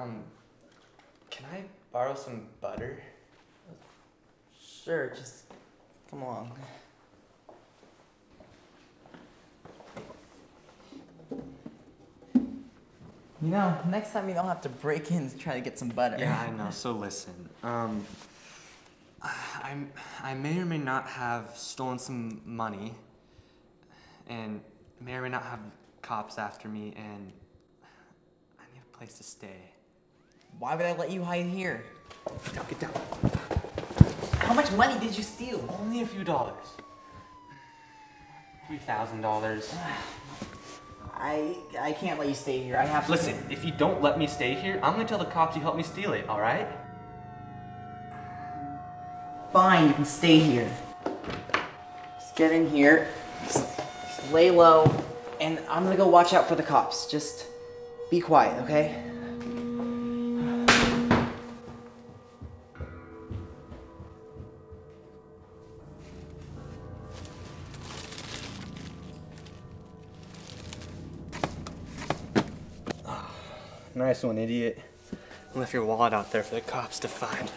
Um, can I borrow some butter? Sure, just come along. You know, next time you don't have to break in to try to get some butter. Yeah, I know. So listen, um, I I may or may not have stolen some money, and may or may not have cops after me, and I need a place to stay. Why would I let you hide here? Get down, get down. How much money did you steal? Only a few dollars. Three thousand dollars. I I can't let you stay here. I have to. Listen, if you don't let me stay here, I'm gonna tell the cops you helped me steal it. All right? Fine, you can stay here. Just get in here. Just, just lay low, and I'm gonna go watch out for the cops. Just be quiet, okay? Nice one, idiot. Left your wallet out there for the cops to find.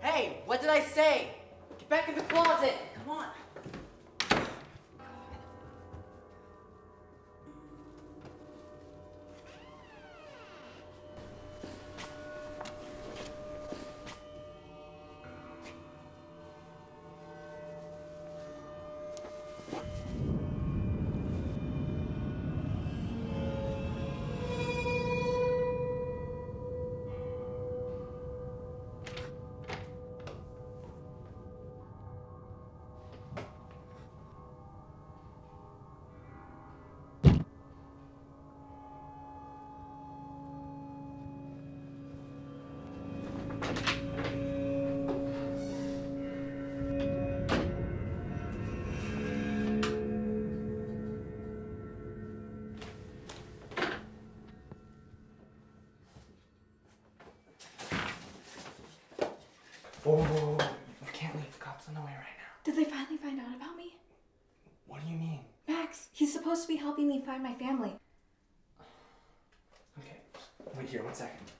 Hey, what did I say? Back in the closet. Come on. Whoa, whoa, whoa, whoa. We can't leave. The cops on the way right now. Did they finally find out about me? What do you mean? Max, he's supposed to be helping me find my family. Okay, wait here one second.